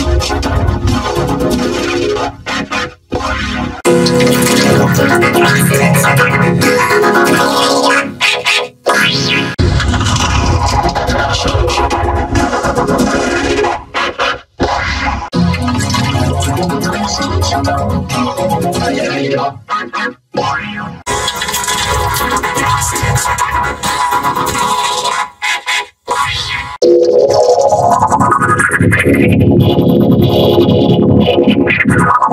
you ああ。